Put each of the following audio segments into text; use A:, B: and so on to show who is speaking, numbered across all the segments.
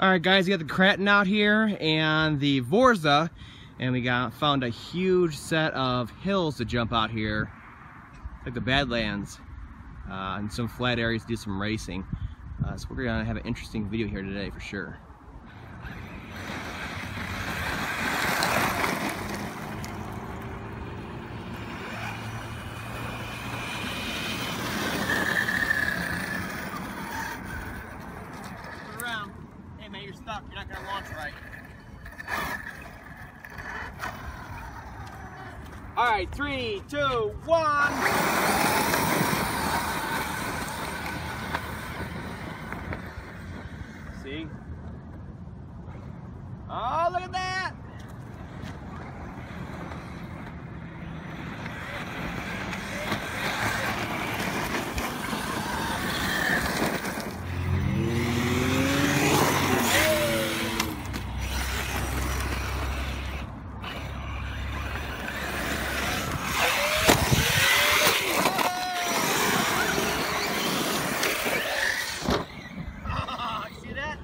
A: All right, guys, we got the Kraton out here and the Vorza, and we got found a huge set of hills to jump out here, like the Badlands, uh, and some flat areas to do some racing. Uh, so we're gonna have an interesting video here today for sure. You're stuck. You're not gonna launch right. All right, three, two, one. See? Oh, look at that! See that?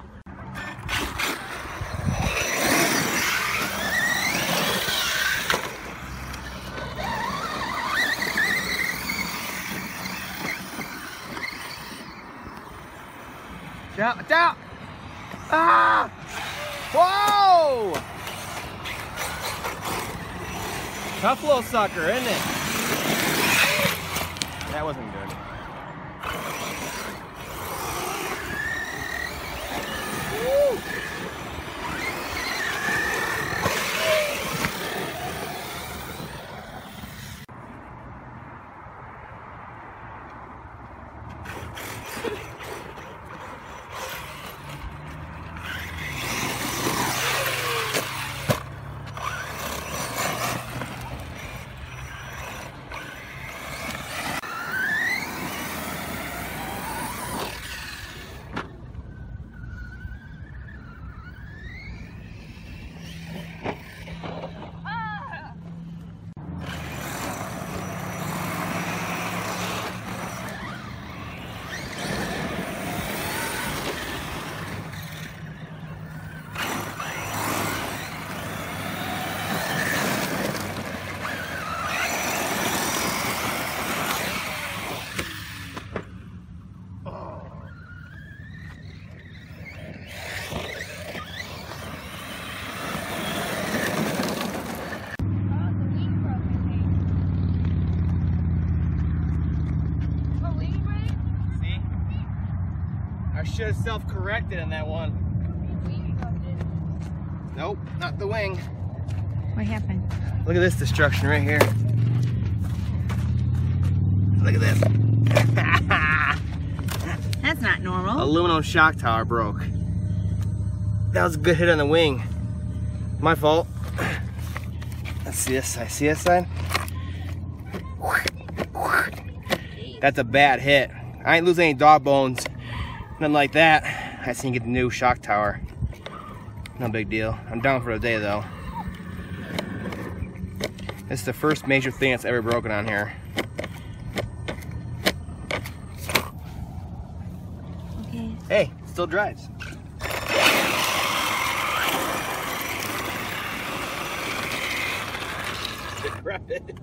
A: Down, down! Ah! Whoa! Tough little sucker, isn't it? That wasn't good. Woo! See? Should have self-corrected in that one. Nope, not the wing.
B: What happened?
A: Look at this destruction right here. Look at this.
B: That's not normal.
A: Aluminum shock tower broke. That was a good hit on the wing. My fault. Let's see this side. See this side? That's a bad hit. I ain't losing any dog bones. Nothing like that. I just need to get the new shock tower. No big deal. I'm down for the day though. This is the first major thing that's ever broken on here.
B: Okay.
A: Hey, still drives. Grab it.